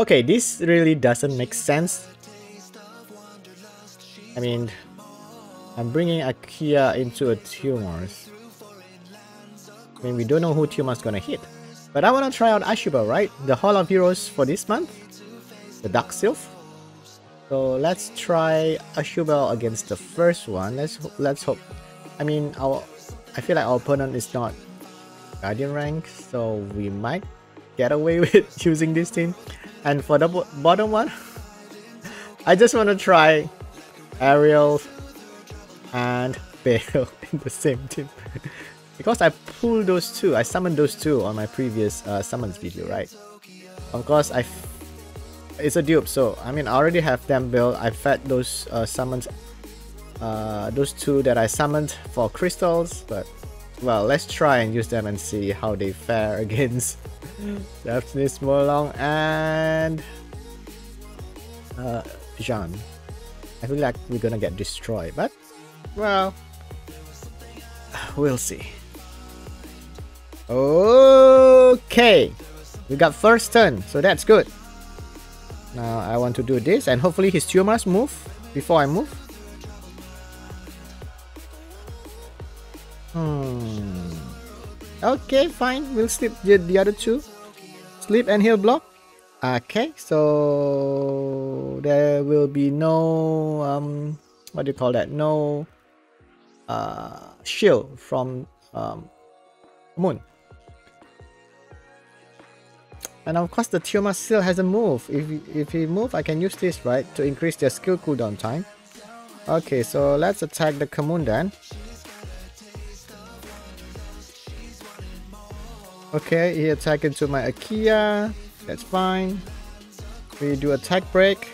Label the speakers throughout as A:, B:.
A: Okay, this really doesn't make sense. I mean, I'm bringing Akia into a Tumors. I mean, we don't know who Tumors gonna hit. But I wanna try out Aschubel, right? The Hall of Heroes for this month? The Dark Sylph? So let's try Aschubel against the first one. Let's let's hope. I mean, our I feel like our opponent is not Guardian rank, so we might get away with using this team. And for the bottom one, I just want to try Ariel and Bale in the same team. because I pulled those two, I summoned those two on my previous uh, summons video, right? Of course, I it's a dupe, so I mean, I already have them built. I fed those uh, summons, uh, those two that I summoned for crystals, but well, let's try and use them and see how they fare against Daphne Smolong and uh, Jean. I feel like we're gonna get destroyed, but well, we'll see. Okay, we got first turn, so that's good. Now I want to do this and hopefully his tumors move before I move. Okay, fine. We'll sleep the, the other two. Sleep and heal block. Okay, so there will be no um what do you call that? No uh shield from um moon. And of course the Tioma still hasn't moved. If, if he move, I can use this, right? To increase their skill cooldown time. Okay, so let's attack the Kamun then. Okay, he attack into my Akia. That's fine. We do attack break.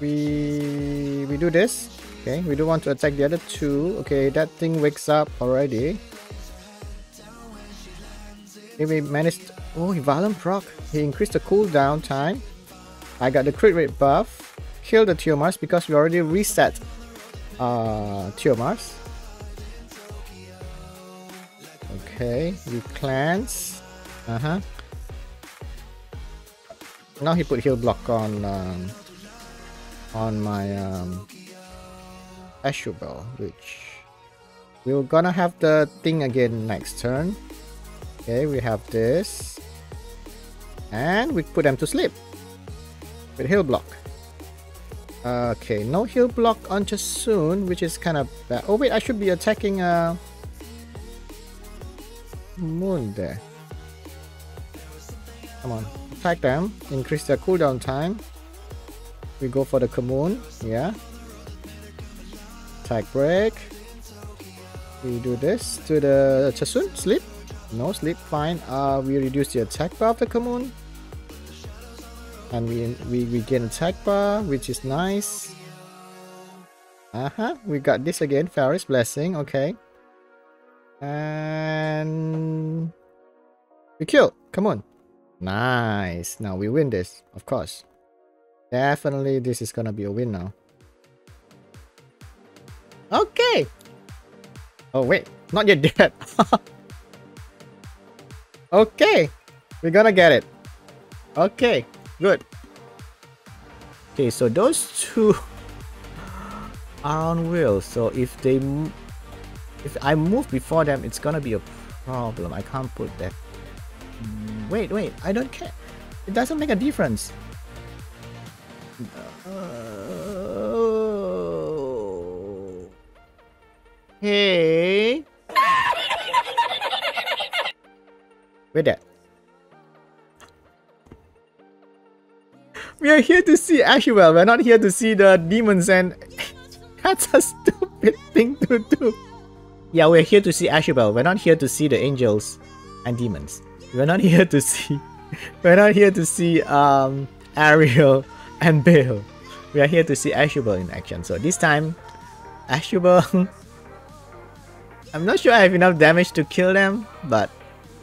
A: We we do this. Okay, we do want to attack the other two. Okay, that thing wakes up already. Okay, we managed. Oh, he Violent proc. He increased the cooldown time. I got the crit rate buff. Kill the Tiomars because we already reset uh, Tiomars. Okay, we cleanse. Uh huh. Now he put heal block on um, on my um, Aschubel, which we're gonna have the thing again next turn. Okay, we have this, and we put them to sleep with heal block. Okay, no heal block on soon, which is kind of bad. Oh wait, I should be attacking uh moon there. Come on, attack them, increase their cooldown time. We go for the commune, yeah. Attack break. We do this to the Chasun, sleep. No sleep, fine. Uh, we reduce the attack bar of the commune. And we, we, we gain attack bar, which is nice. Uh-huh, we got this again, Faris Blessing, okay. And we kill. Come on. Nice. Now we win this, of course. Definitely this is gonna be a win now. Okay. Oh wait, not yet dead. okay. We're gonna get it. Okay, good. Okay, so those two are on wheels. So if they if I move before them, it's gonna be a problem. I can't put that. Wait, wait, I don't care. It doesn't make a difference. Oh. Hey. Wait there. We are here to see Aschubel. We're not here to see the demons and that's a stupid thing to do. Yeah, we're here to see Aschubel. We're not here to see the angels and demons. We're not here to see. We're not here to see um Ariel and Bale. We are here to see Aschubel in action. So this time, Aschubel. I'm not sure I have enough damage to kill them, but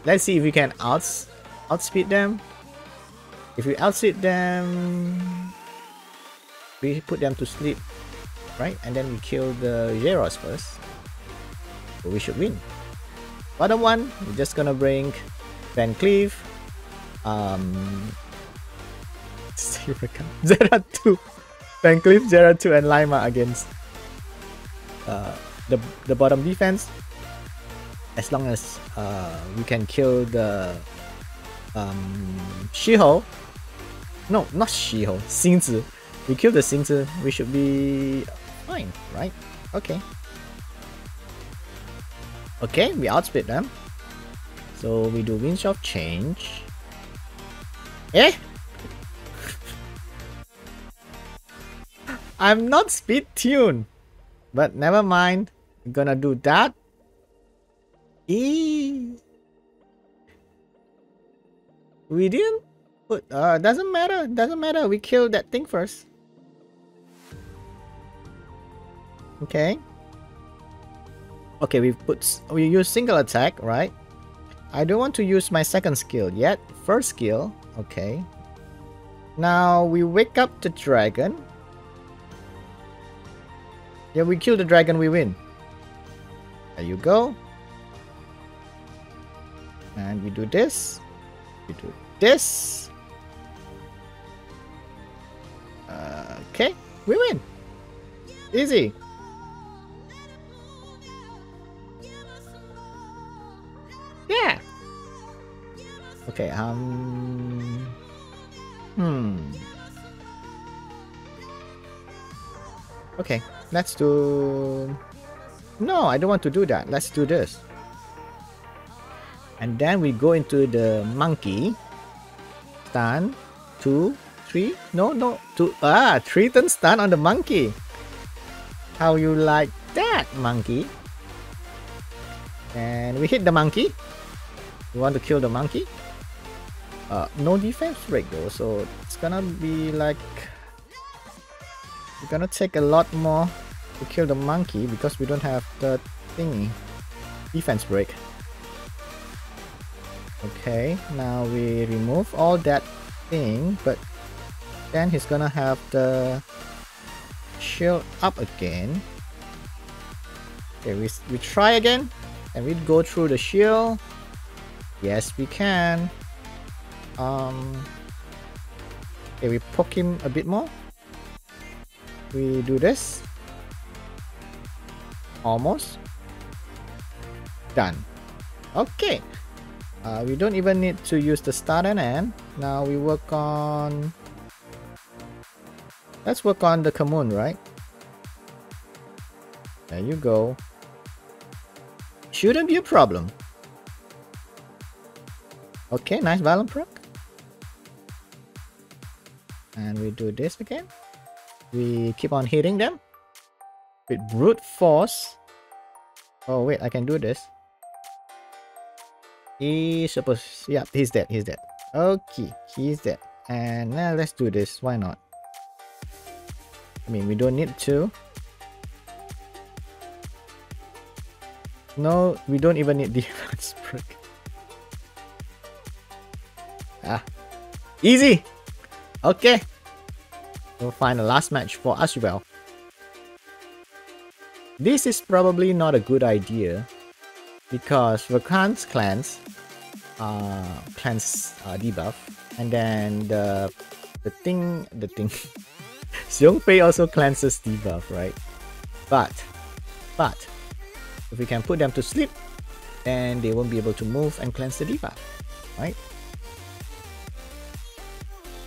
A: let's see if we can outs outspeed them. If we outspeed them, we put them to sleep, right? And then we kill the Zeros first we should win. Bottom one, we're just gonna bring Van Cleef, um. Zera 2. Van Cleef, Zera 2, and Lima against uh, the, the bottom defense. As long as uh, we can kill the um, Shiho. No, not Shiho. Xingzi. We kill the Xingzi, we should be fine, right? Okay. Okay, we outspeed them. So we do winds of change. Eh? I'm not speed tuned. But never mind. I'm gonna do that. E we didn't put uh doesn't matter, doesn't matter. We killed that thing first. Okay. Okay, we've put we use single attack, right? I don't want to use my second skill yet. First skill, okay. Now we wake up the dragon. Yeah, we kill the dragon, we win. There you go. And we do this. We do this. Uh, okay, we win. Easy. Okay, um... Hmm. Okay, let's do... No, I don't want to do that. Let's do this. And then we go into the monkey. Stun. Two, three. No, no. Two. Ah, three turn stun on the monkey. How you like that, monkey? And we hit the monkey. We want to kill the monkey. Uh, no defense break though, so it's gonna be like... We're gonna take a lot more to kill the monkey because we don't have the thingy. Defense break. Okay, now we remove all that thing, but then he's gonna have the shield up again. Okay, we, we try again, and we go through the shield. Yes, we can. Um, okay, we poke him a bit more. We do this. Almost. Done. Okay. Uh, we don't even need to use the start and end. Now we work on... Let's work on the commune, right? There you go. Shouldn't be a problem. Okay, nice Violent proc. And we do this again. We keep on hitting them with brute force. Oh wait, I can do this. He's supposed yeah, he's dead, he's dead. Okay, he's dead. And now let's do this, why not? I mean we don't need to. No, we don't even need defense break. Ah, easy. Okay. We'll find the last match for Aschubel. This is probably not a good idea because Rakan's clans uh clans uh, debuff and then the the thing the thing Xiongfei also cleanses debuff, right? But but if we can put them to sleep, then they won't be able to move and cleanse the debuff, right?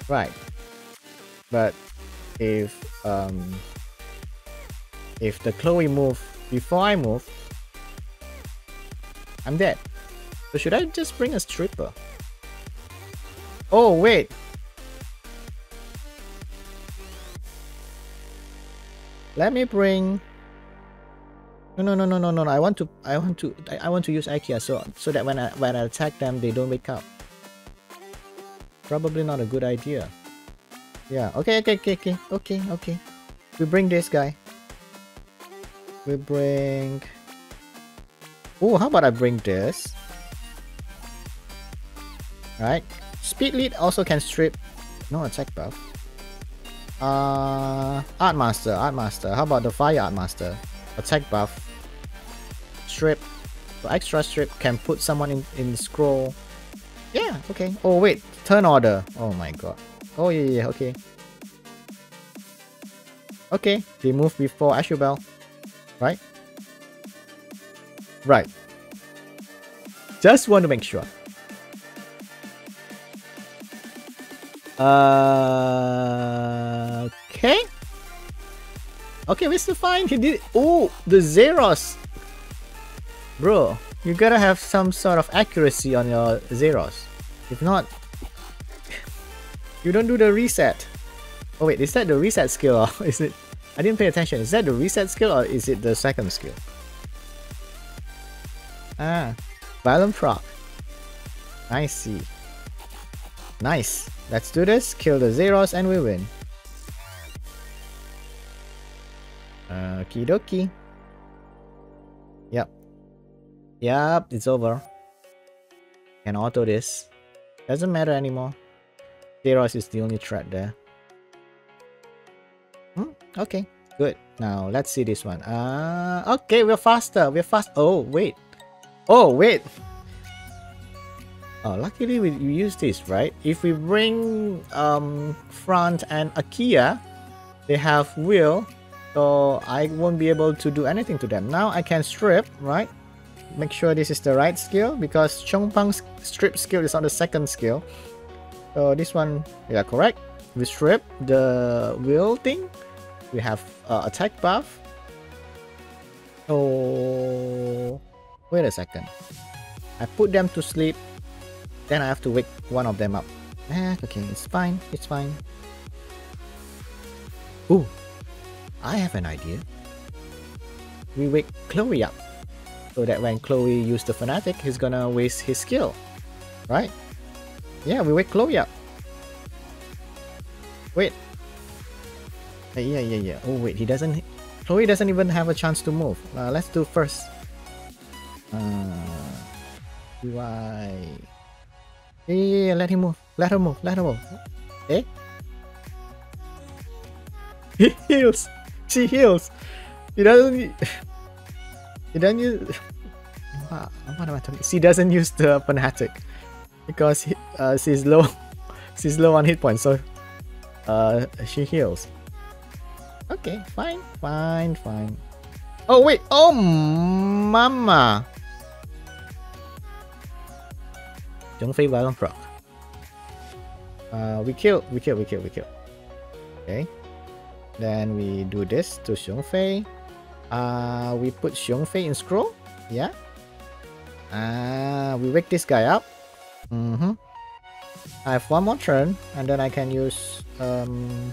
A: Right. But if um if the Chloe move before I move, I'm dead. So should I just bring a stripper? Oh wait. Let me bring no no no no no no I want to I want to I, want to use Akia so so that when I when I attack them they don't wake up. Probably not a good idea. Yeah, okay, okay, okay, okay, okay, okay. We bring this guy. We bring... Oh, how about I bring this? Alright. Speed lead also can strip. No attack buff. Uh, Art Master, Art Master. How about the Fire Art Master? Attack buff. Strip. The extra strip can put someone in, in scroll yeah, okay. Oh wait, turn order. Oh my god. Oh yeah, yeah, okay. Okay, they move before Aschubel, right? Right. Just want to make sure. Uh, okay. Okay, we're still fine. He did. Oh, the Zeros. Bro, you gotta have some sort of accuracy on your Zeros. If not, you don't do the reset. Oh wait, is that the reset skill or is it? I didn't pay attention. Is that the reset skill or is it the second skill? Ah, Violent Proc. I see. Nice. Let's do this. Kill the Zeros and we win. Okie dokie. Yep. Yep, it's over. Can auto this. Doesn't matter anymore. Zeros is the only threat there. Hmm, okay, good. Now let's see this one. Uh, okay, we're faster. We're fast. Oh, wait. Oh, wait. Oh, luckily we, we use this, right? If we bring um, Front and Akia, they have Will, so I won't be able to do anything to them. Now I can strip, right? Make sure this is the right skill because Chongpang's strip skill is on the second skill. So this one, yeah, correct. We strip the wheel thing. We have uh, attack buff. Oh, wait a second. I put them to sleep then I have to wake one of them up. Eh, okay, it's fine, it's fine. Ooh, I have an idea. We wake Chloe up. So that when Chloe use the Fanatic, he's gonna waste his skill. Right? Yeah, we wake Chloe up. Wait. Uh, yeah, yeah, yeah. Oh wait, he doesn't... Chloe doesn't even have a chance to move. Uh, let's do first. Uh? Yeah, yeah, yeah, let him move. Let her move. Let her move. Eh? He heals. She heals. He doesn't. He doesn't use. What, what am I talking? She doesn't use the fanatic because he, uh, she's low. she's low on hit points, so uh, she heals. Okay, fine, fine, fine. Oh wait! Oh, mama! Xiongfei Violent Proc. Uh, we kill, we kill, we kill, we kill. Okay. Then we do this to Xiongfei. Uh, we put Xiongfei in scroll. Yeah. Uh, we wake this guy up. Mm -hmm. I have one more turn, and then I can use... Um...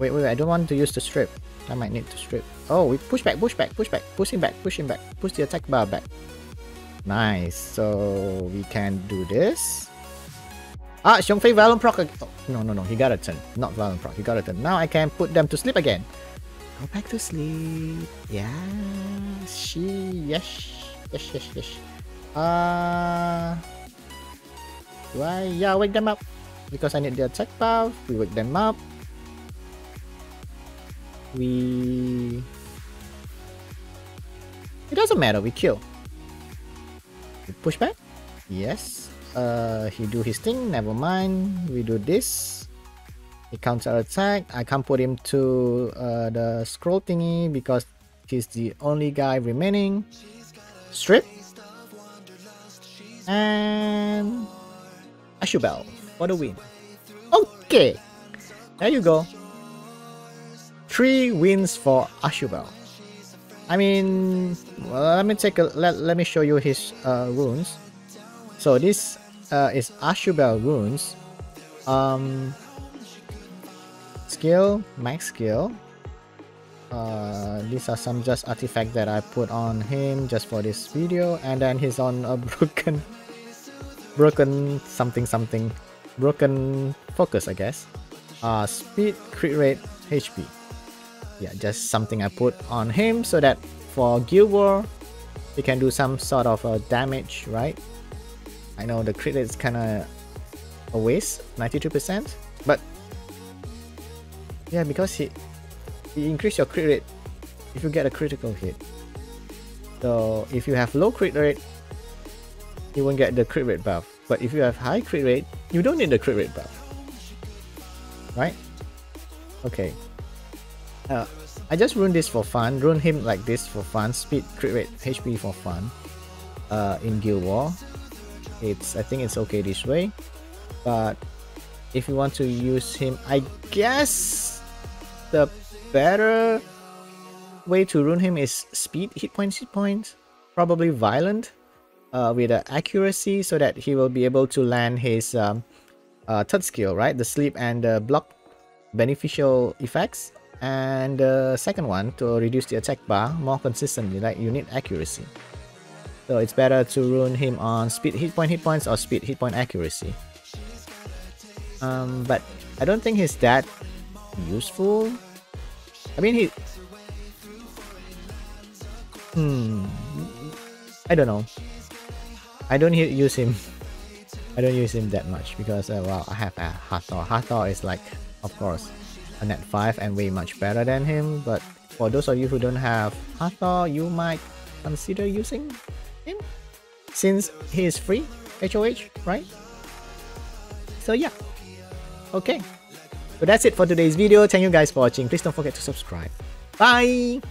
A: Wait, wait, wait, I don't want to use the strip. I might need to strip. Oh, we push back, push back, push back, push him back, push him back, push the attack bar back. Nice. So we can do this. Ah, Xiongfei Violent Proc. Oh, no, no, no. He got a turn. Not Violent Proc. He got a turn. Now I can put them to sleep again. Go back to sleep. Yeah. She. Yes. Yes, yes, yes. Uh. Do I? Yeah, wake them up. Because I need the attack buff. We wake them up. We. It doesn't matter. We kill We push back yes uh he do his thing never mind we do this he counter attack i can't put him to uh, the scroll thingy because he's the only guy remaining strip and aschubel for the win okay there you go three wins for aschubel I mean, well, let me take a let, let me show you his uh, runes. So this uh, is Aschubel runes. Um, skill, max skill. Uh, these are some just artifact that I put on him just for this video, and then he's on a broken, broken something something, broken focus, I guess. Uh, speed, crit rate, HP yeah, just something I put on him so that for Guild War, he can do some sort of uh, damage, right? I know the crit is kind of a waste, 92%, but yeah, because he, he increase your crit rate if you get a critical hit. So if you have low crit rate, you won't get the crit rate buff. But if you have high crit rate, you don't need the crit rate buff. right? Okay. Uh, I just run this for fun. Run him like this for fun. Speed, crit rate, HP for fun. Uh, in Guild War, it's I think it's okay this way. But if you want to use him, I guess the better way to run him is speed, hit points, hit points, probably violent, uh, with uh, accuracy, so that he will be able to land his um, uh, third skill, right? The sleep and the block beneficial effects. And the second one to reduce the attack bar more consistently like you need accuracy. So it's better to run him on speed hit point hit points or speed hit point accuracy. Um, but I don't think he's that useful. I mean he hmm I don't know I don't use him. I don't use him that much because uh, well I have a Hathor. Hathor is like of course a nat 5 and way much better than him. But for those of you who don't have Hathor you might consider using him since he is free HOH right? So yeah. Okay. So that's it for today's video. Thank you guys for watching. Please don't forget to subscribe. Bye